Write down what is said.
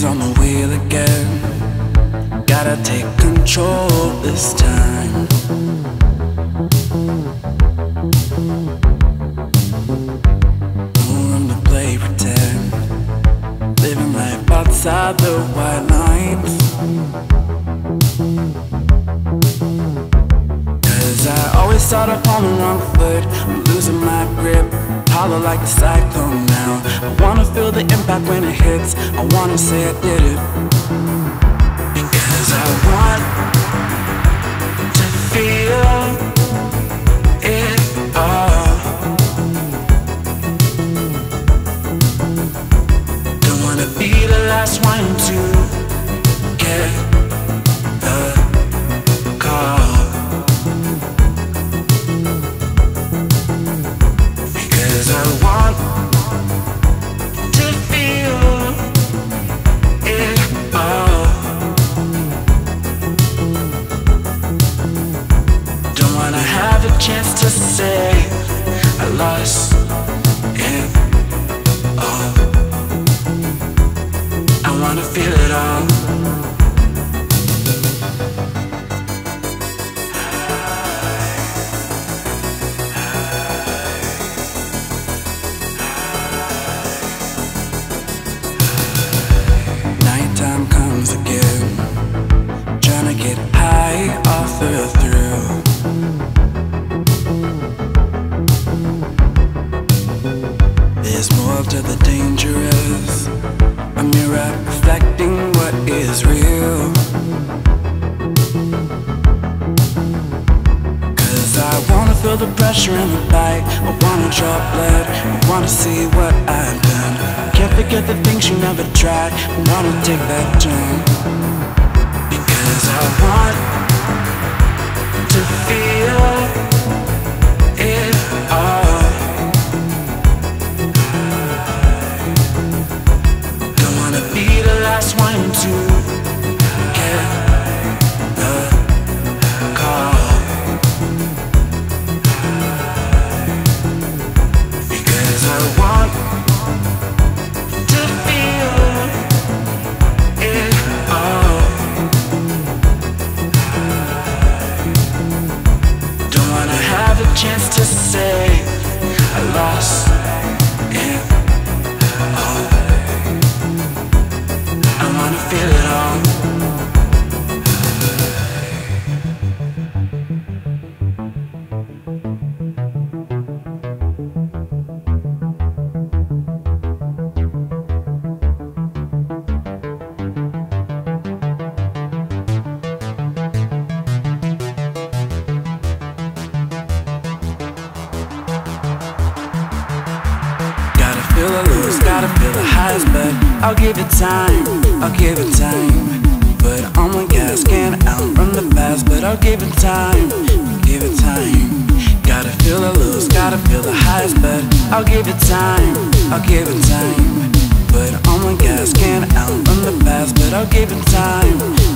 On the wheel again. Gotta take control this time. No room to play pretend. Living life outside the white lines. Start up on the wrong foot. I'm losing my grip. Hollow like a cyclone now. I wanna feel the impact when it hits. I wanna say I did it. Because I want chance to say I lost it all. I wanna feel it all. More to the dangerous. A mirror reflecting what is real. Cause I wanna feel the pressure in the bite. I wanna draw blood. I wanna see what I've done. Can't forget the things you never tried. I wanna take that turn. Because I want to feel chance to say I lost it all. I wanna feel it all. eyes, but I'll give it time, I'll give it time. But I'm on gas, can't outrun the past, but I'll give it time, give it time. Gotta feel the lows, gotta feel the highs, but I'll give it time, I'll give it time. But I'm on gas, can't outrun the past, but I'll give it time.